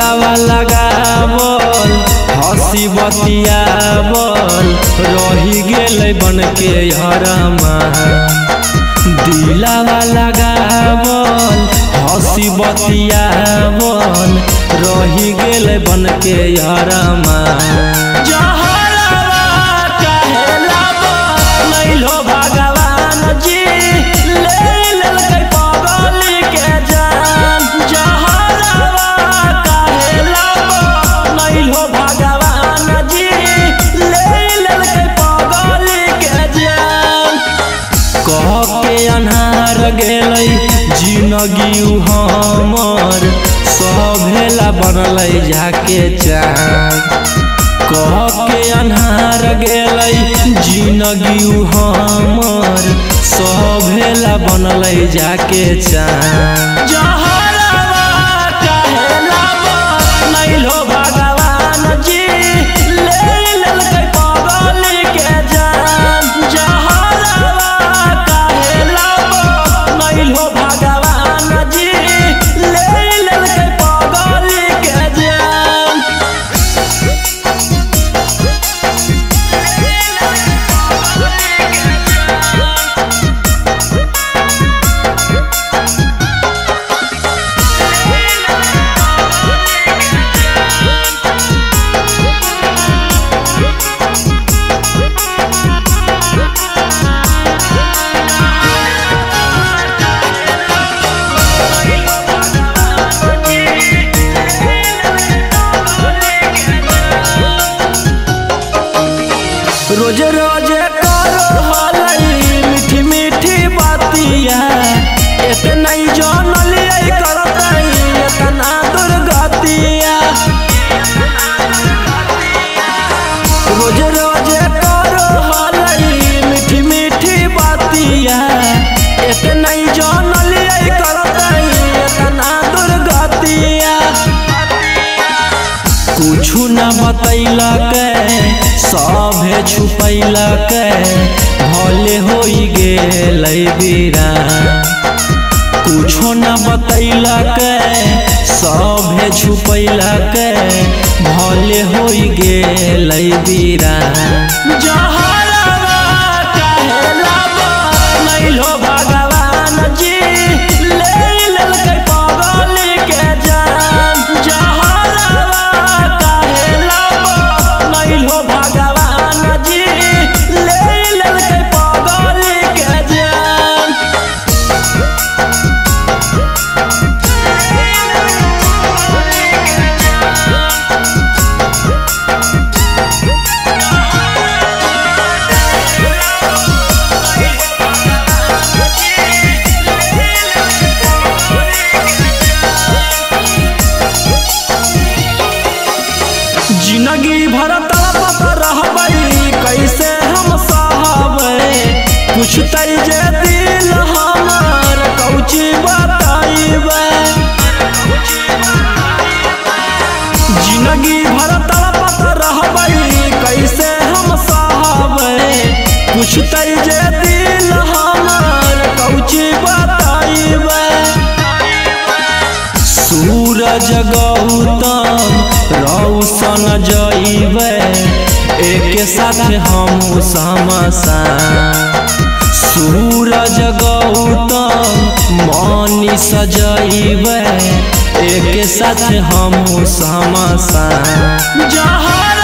दिलावा हसी बतिया बोल, रही गेल बन के हरमा। दिलावा लगा बोल, हसी बतिया बोल, रही गेल बन के हरमा। ज़िंदगी हमर। सभेला बनलै जाके चाँद के अन्हार गेलै ज़िंदगी हमर। सभेला बनलै जाके चाँद जहरवा रोज रोज मीठी मीठी बातिया। एक नहीं दुर्गतिया। रोज रोज मीठी मीठी बातिया। एक नहीं दुर्गतिया। कुछु न बतैलक सभे छुपैलक भले हो गेलै बीरा। कुछो न बतैलक, सभे छुपैलक, भले हो गेलै बीरा। ज़िंदगी भर तड़पत रहबै कैसे हम सहबै? जे दिल हमर कौची ज़िंदगी भर तड़पत रहबै कैसे हम सहबै? पूछतै जे दिल हमर कौची सूरज गौतम रौशन जइबै एक साथ हम समसान सूरज गौतम मनी एक साथ हम समसान जहर